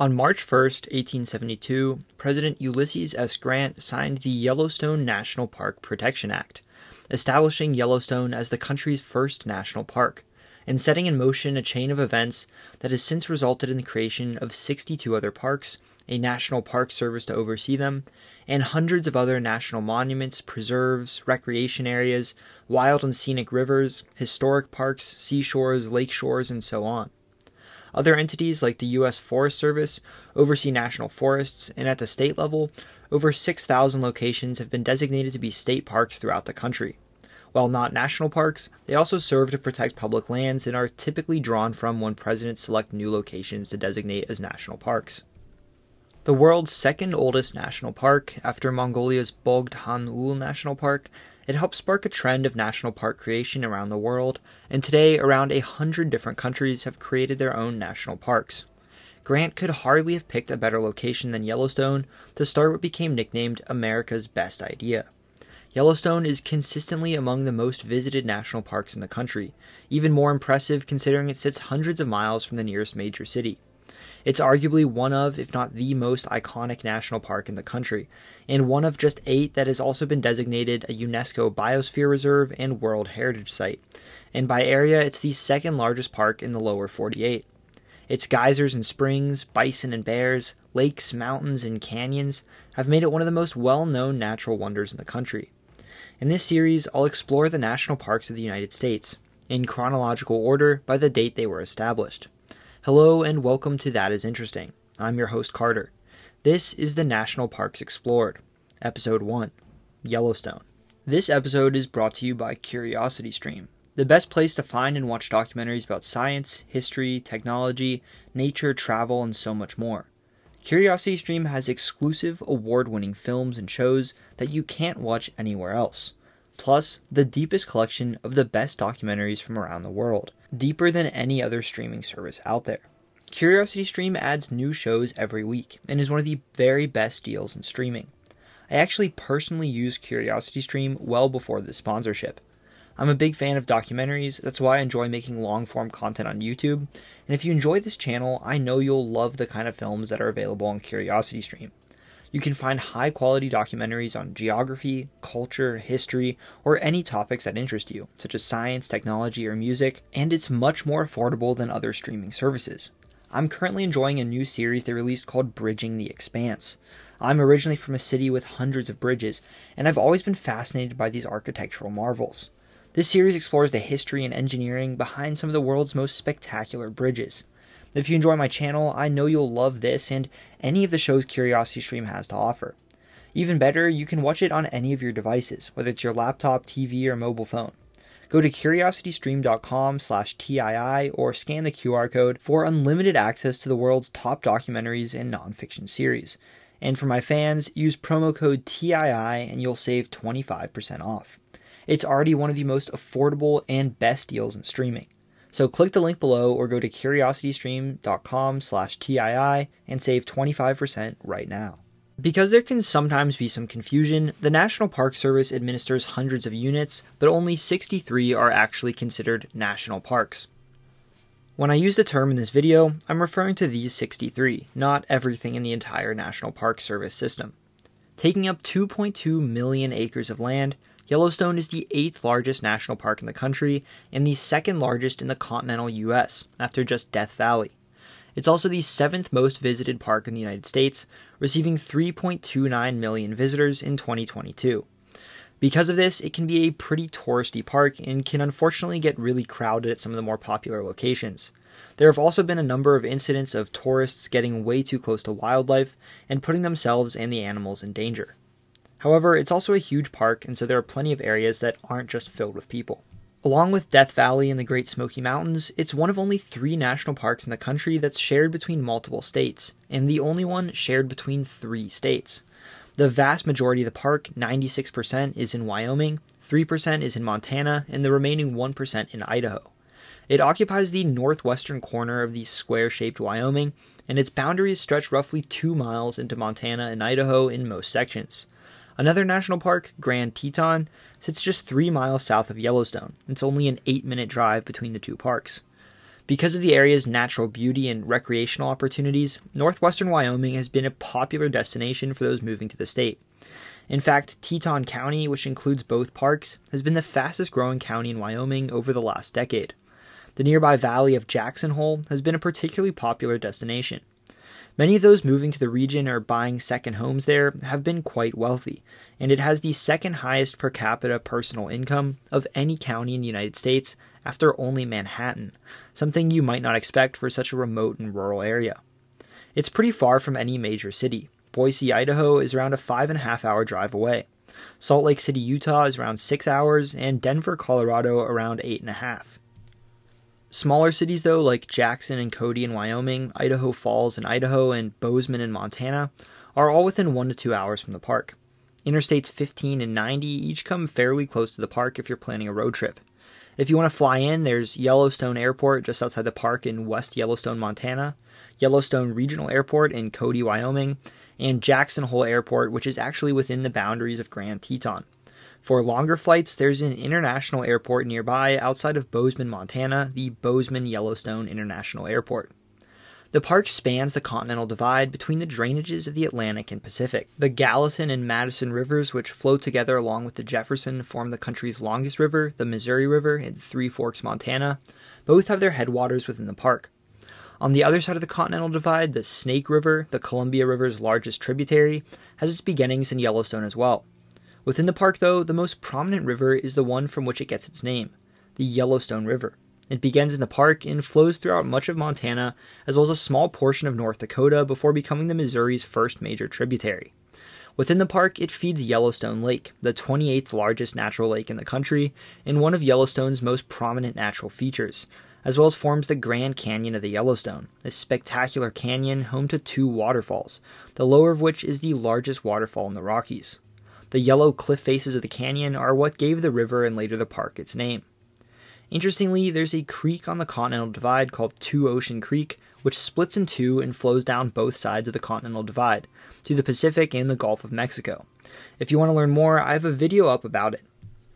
On March 1, 1872, President Ulysses S. Grant signed the Yellowstone National Park Protection Act, establishing Yellowstone as the country's first national park, and setting in motion a chain of events that has since resulted in the creation of 62 other parks, a national park service to oversee them, and hundreds of other national monuments, preserves, recreation areas, wild and scenic rivers, historic parks, seashores, lake shores, and so on. Other entities like the U.S. Forest Service oversee national forests, and at the state level, over 6,000 locations have been designated to be state parks throughout the country. While not national parks, they also serve to protect public lands and are typically drawn from when presidents select new locations to designate as national parks. The world's second oldest national park, after Mongolia's Bogd Khan Uul National Park, it helped spark a trend of national park creation around the world, and today around a hundred different countries have created their own national parks. Grant could hardly have picked a better location than Yellowstone to start what became nicknamed America's Best Idea. Yellowstone is consistently among the most visited national parks in the country, even more impressive considering it sits hundreds of miles from the nearest major city. It's arguably one of, if not the most iconic national park in the country, and one of just eight that has also been designated a UNESCO Biosphere Reserve and World Heritage Site. And by area, it's the second largest park in the lower 48. Its geysers and springs, bison and bears, lakes, mountains, and canyons have made it one of the most well known natural wonders in the country. In this series, I'll explore the national parks of the United States, in chronological order by the date they were established. Hello and welcome to That Is Interesting. I'm your host, Carter. This is the National Parks Explored, Episode 1 Yellowstone. This episode is brought to you by CuriosityStream, the best place to find and watch documentaries about science, history, technology, nature, travel, and so much more. CuriosityStream has exclusive award winning films and shows that you can't watch anywhere else plus the deepest collection of the best documentaries from around the world, deeper than any other streaming service out there. CuriosityStream adds new shows every week and is one of the very best deals in streaming. I actually personally used CuriosityStream well before the sponsorship. I'm a big fan of documentaries, that's why I enjoy making long form content on YouTube, and if you enjoy this channel, I know you'll love the kind of films that are available on CuriosityStream. You can find high quality documentaries on geography, culture, history, or any topics that interest you, such as science, technology, or music, and it's much more affordable than other streaming services. I'm currently enjoying a new series they released called Bridging the Expanse. I'm originally from a city with hundreds of bridges, and I've always been fascinated by these architectural marvels. This series explores the history and engineering behind some of the world's most spectacular bridges. If you enjoy my channel, I know you'll love this and any of the shows CuriosityStream has to offer. Even better, you can watch it on any of your devices, whether it's your laptop, TV, or mobile phone. Go to curiositystream.com/tii or scan the QR code for unlimited access to the world's top documentaries and nonfiction series. And for my fans, use promo code TII and you'll save 25% off. It's already one of the most affordable and best deals in streaming. So click the link below or go to curiositystream.com slash TII and save 25% right now. Because there can sometimes be some confusion, the National Park Service administers hundreds of units, but only 63 are actually considered national parks. When I use the term in this video, I'm referring to these 63, not everything in the entire National Park Service system. Taking up 2.2 million acres of land, Yellowstone is the eighth largest national park in the country and the second largest in the continental US, after just Death Valley. It's also the seventh most visited park in the United States, receiving 3.29 million visitors in 2022. Because of this, it can be a pretty touristy park and can unfortunately get really crowded at some of the more popular locations. There have also been a number of incidents of tourists getting way too close to wildlife and putting themselves and the animals in danger. However, it's also a huge park, and so there are plenty of areas that aren't just filled with people. Along with Death Valley and the Great Smoky Mountains, it's one of only three national parks in the country that's shared between multiple states, and the only one shared between three states. The vast majority of the park, 96%, is in Wyoming, 3% is in Montana, and the remaining 1% in Idaho. It occupies the northwestern corner of the square shaped Wyoming, and its boundaries stretch roughly 2 miles into Montana and Idaho in most sections. Another national park, Grand Teton, sits just three miles south of Yellowstone. It's only an eight minute drive between the two parks. Because of the area's natural beauty and recreational opportunities, northwestern Wyoming has been a popular destination for those moving to the state. In fact, Teton County, which includes both parks, has been the fastest growing county in Wyoming over the last decade. The nearby valley of Jackson Hole has been a particularly popular destination. Many of those moving to the region or buying second homes there have been quite wealthy, and it has the second highest per capita personal income of any county in the United States after only Manhattan, something you might not expect for such a remote and rural area. It's pretty far from any major city. Boise, Idaho is around a five and a half hour drive away. Salt Lake City, Utah is around six hours, and Denver, Colorado around eight and a half. Smaller cities, though, like Jackson and Cody in Wyoming, Idaho Falls in Idaho, and Bozeman in Montana, are all within one to two hours from the park. Interstates 15 and 90 each come fairly close to the park if you're planning a road trip. If you want to fly in, there's Yellowstone Airport just outside the park in West Yellowstone, Montana, Yellowstone Regional Airport in Cody, Wyoming, and Jackson Hole Airport, which is actually within the boundaries of Grand Teton. For longer flights, there's an international airport nearby outside of Bozeman, Montana, the Bozeman Yellowstone International Airport. The park spans the Continental Divide between the drainages of the Atlantic and Pacific. The Gallatin and Madison rivers, which flow together along with the Jefferson, form the country's longest river, the Missouri River in Three Forks, Montana. Both have their headwaters within the park. On the other side of the Continental Divide, the Snake River, the Columbia River's largest tributary, has its beginnings in Yellowstone as well. Within the park, though, the most prominent river is the one from which it gets its name, the Yellowstone River. It begins in the park and flows throughout much of Montana, as well as a small portion of North Dakota, before becoming the Missouri's first major tributary. Within the park, it feeds Yellowstone Lake, the 28th largest natural lake in the country, and one of Yellowstone's most prominent natural features, as well as forms the Grand Canyon of the Yellowstone, a spectacular canyon home to two waterfalls, the lower of which is the largest waterfall in the Rockies. The yellow cliff faces of the canyon are what gave the river and later the park its name. Interestingly, there's a creek on the Continental Divide called Two Ocean Creek, which splits in two and flows down both sides of the Continental Divide, to the Pacific and the Gulf of Mexico. If you want to learn more, I have a video up about it.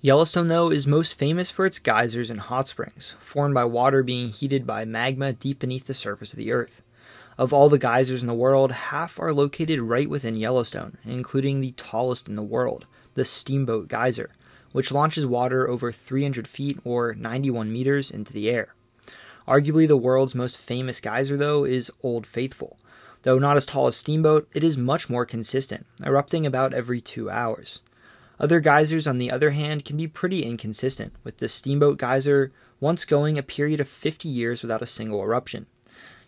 Yellowstone, though, is most famous for its geysers and hot springs, formed by water being heated by magma deep beneath the surface of the earth. Of all the geysers in the world, half are located right within Yellowstone, including the tallest in the world, the Steamboat Geyser, which launches water over 300 feet or 91 meters into the air. Arguably the world's most famous geyser, though, is Old Faithful. Though not as tall as Steamboat, it is much more consistent, erupting about every two hours. Other geysers, on the other hand, can be pretty inconsistent, with the Steamboat Geyser once going a period of 50 years without a single eruption.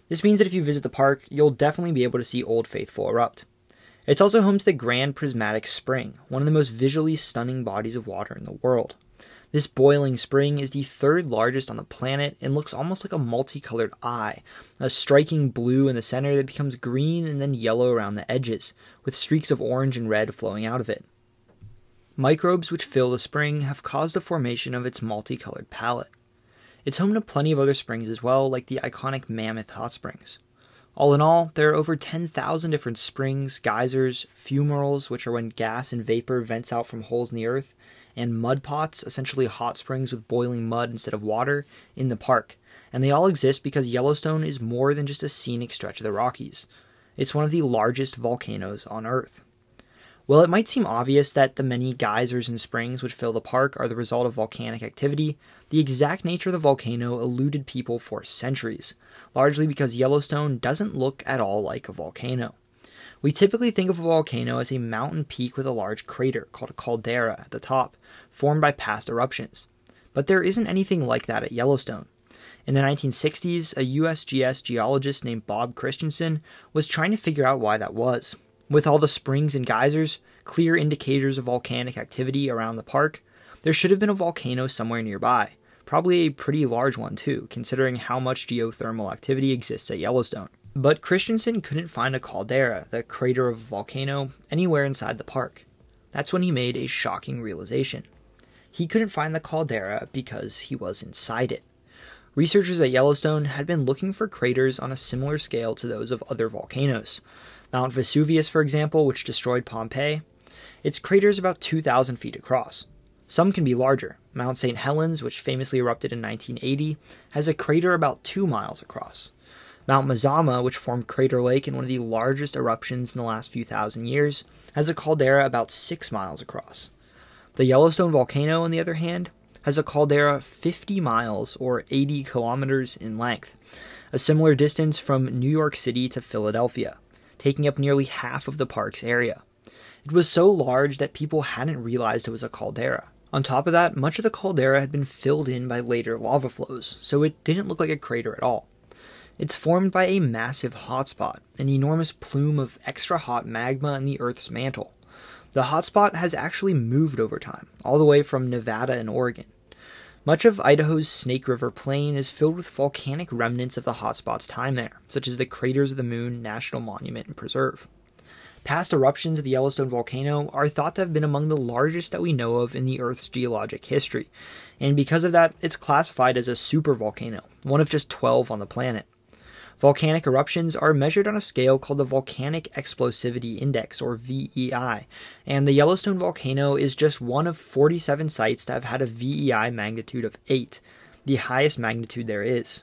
This means that if you visit the park, you'll definitely be able to see Old Faithful erupt. It's also home to the Grand Prismatic Spring, one of the most visually stunning bodies of water in the world. This boiling spring is the third largest on the planet and looks almost like a multicolored eye, a striking blue in the center that becomes green and then yellow around the edges, with streaks of orange and red flowing out of it. Microbes which fill the spring have caused the formation of its multicolored palette. It's home to plenty of other springs as well, like the iconic Mammoth Hot Springs. All in all, there are over 10,000 different springs, geysers, fumaroles, which are when gas and vapor vents out from holes in the earth, and mud pots, essentially hot springs with boiling mud instead of water, in the park. And they all exist because Yellowstone is more than just a scenic stretch of the Rockies. It's one of the largest volcanoes on Earth. While it might seem obvious that the many geysers and springs which fill the park are the result of volcanic activity, the exact nature of the volcano eluded people for centuries, largely because Yellowstone doesn't look at all like a volcano. We typically think of a volcano as a mountain peak with a large crater called a caldera at the top, formed by past eruptions. But there isn't anything like that at Yellowstone. In the 1960s, a USGS geologist named Bob Christiansen was trying to figure out why that was. With all the springs and geysers, clear indicators of volcanic activity around the park, there should have been a volcano somewhere nearby, probably a pretty large one too, considering how much geothermal activity exists at Yellowstone. But Christiansen couldn't find a caldera, the crater of a volcano, anywhere inside the park. That's when he made a shocking realization. He couldn't find the caldera because he was inside it. Researchers at Yellowstone had been looking for craters on a similar scale to those of other volcanoes. Mount Vesuvius, for example, which destroyed Pompeii, its crater is about 2,000 feet across. Some can be larger. Mount St. Helens, which famously erupted in 1980, has a crater about 2 miles across. Mount Mazama, which formed Crater Lake in one of the largest eruptions in the last few thousand years, has a caldera about 6 miles across. The Yellowstone volcano, on the other hand, has a caldera 50 miles or 80 kilometers in length, a similar distance from New York City to Philadelphia, taking up nearly half of the park's area. It was so large that people hadn't realized it was a caldera. On top of that, much of the caldera had been filled in by later lava flows, so it didn't look like a crater at all. It's formed by a massive hotspot, an enormous plume of extra hot magma in the Earth's mantle. The hotspot has actually moved over time, all the way from Nevada and Oregon. Much of Idaho's Snake River Plain is filled with volcanic remnants of the hotspot's time there, such as the Craters of the Moon National Monument and Preserve. Past eruptions of the Yellowstone volcano are thought to have been among the largest that we know of in the Earth's geologic history, and because of that, it's classified as a supervolcano, one of just 12 on the planet. Volcanic eruptions are measured on a scale called the Volcanic Explosivity Index, or VEI, and the Yellowstone volcano is just one of 47 sites to have had a VEI magnitude of 8, the highest magnitude there is.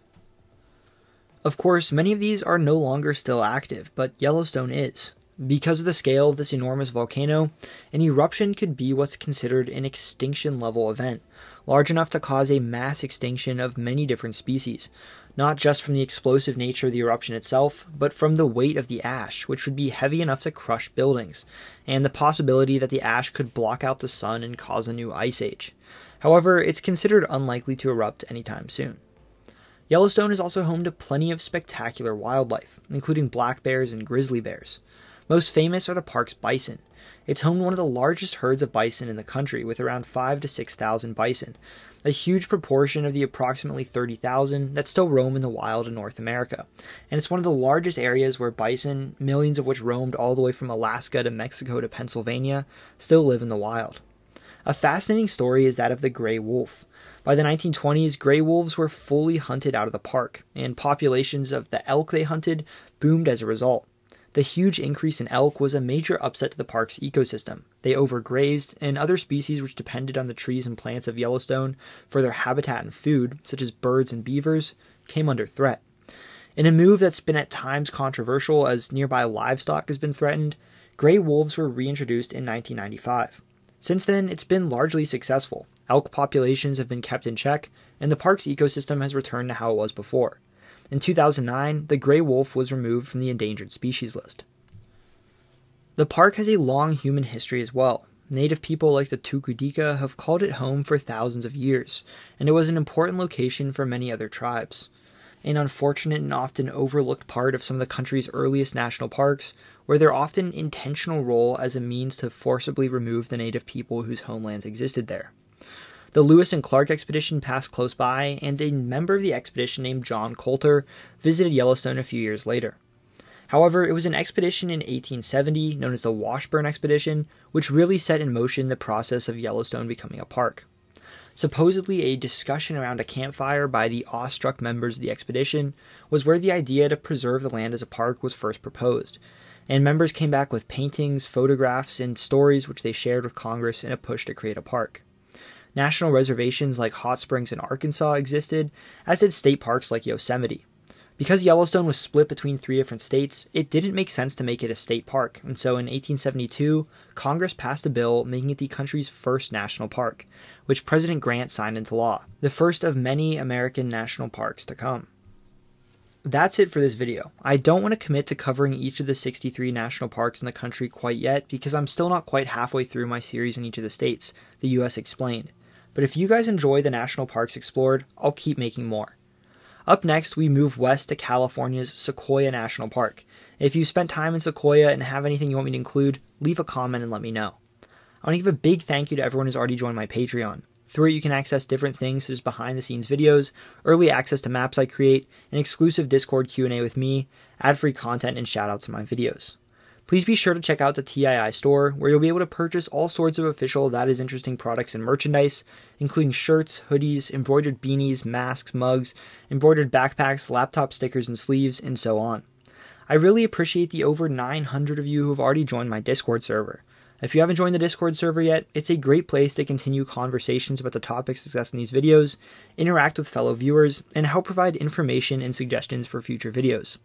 Of course, many of these are no longer still active, but Yellowstone is. Because of the scale of this enormous volcano, an eruption could be what's considered an extinction level event, large enough to cause a mass extinction of many different species, not just from the explosive nature of the eruption itself, but from the weight of the ash, which would be heavy enough to crush buildings, and the possibility that the ash could block out the sun and cause a new ice age. However, it's considered unlikely to erupt anytime soon. Yellowstone is also home to plenty of spectacular wildlife, including black bears and grizzly bears. Most famous are the park's bison, it's home to one of the largest herds of bison in the country, with around 5 to 6,000 bison, a huge proportion of the approximately 30,000 that still roam in the wild in North America. And it's one of the largest areas where bison, millions of which roamed all the way from Alaska to Mexico to Pennsylvania, still live in the wild. A fascinating story is that of the gray wolf. By the 1920s, gray wolves were fully hunted out of the park, and populations of the elk they hunted boomed as a result. The huge increase in elk was a major upset to the park's ecosystem. They overgrazed, and other species which depended on the trees and plants of Yellowstone for their habitat and food, such as birds and beavers, came under threat. In a move that's been at times controversial as nearby livestock has been threatened, gray wolves were reintroduced in 1995. Since then, it's been largely successful. Elk populations have been kept in check, and the park's ecosystem has returned to how it was before. In 2009, the gray wolf was removed from the endangered species list. The park has a long human history as well. Native people like the Tukudika have called it home for thousands of years, and it was an important location for many other tribes. An unfortunate and often overlooked part of some of the country's earliest national parks were their often intentional role as a means to forcibly remove the native people whose homelands existed there. The Lewis and Clark expedition passed close by, and a member of the expedition named John Colter visited Yellowstone a few years later. However, it was an expedition in 1870 known as the Washburn Expedition, which really set in motion the process of Yellowstone becoming a park. Supposedly, a discussion around a campfire by the awestruck members of the expedition was where the idea to preserve the land as a park was first proposed, and members came back with paintings, photographs, and stories which they shared with Congress in a push to create a park. National reservations like Hot Springs in Arkansas existed, as did state parks like Yosemite. Because Yellowstone was split between three different states, it didn't make sense to make it a state park, and so in 1872, Congress passed a bill making it the country's first national park, which President Grant signed into law, the first of many American national parks to come. That's it for this video. I don't want to commit to covering each of the 63 national parks in the country quite yet because I'm still not quite halfway through my series in each of the states, the US explained. But if you guys enjoy the national parks explored, I'll keep making more. Up next, we move west to California's Sequoia National Park. If you spent time in Sequoia and have anything you want me to include, leave a comment and let me know. I want to give a big thank you to everyone who's already joined my Patreon. Through it, you can access different things such as behind-the-scenes videos, early access to maps I create, an exclusive Discord Q&A with me, ad-free content, and shoutouts to my videos. Please be sure to check out the TII store, where you'll be able to purchase all sorts of official That Is Interesting products and merchandise, including shirts, hoodies, embroidered beanies, masks, mugs, embroidered backpacks, laptop stickers and sleeves, and so on. I really appreciate the over 900 of you who have already joined my Discord server. If you haven't joined the Discord server yet, it's a great place to continue conversations about the topics discussed in these videos, interact with fellow viewers, and help provide information and suggestions for future videos.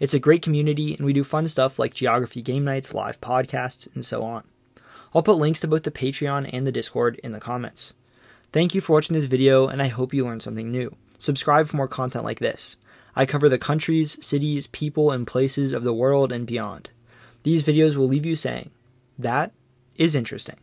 It's a great community, and we do fun stuff like geography game nights, live podcasts, and so on. I'll put links to both the Patreon and the Discord in the comments. Thank you for watching this video, and I hope you learned something new. Subscribe for more content like this. I cover the countries, cities, people, and places of the world and beyond. These videos will leave you saying, that is interesting.